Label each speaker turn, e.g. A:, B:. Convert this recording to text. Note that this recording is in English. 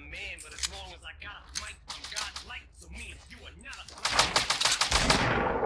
A: man, but as long as I got a mic, I'm God-like. So me and you are not alike.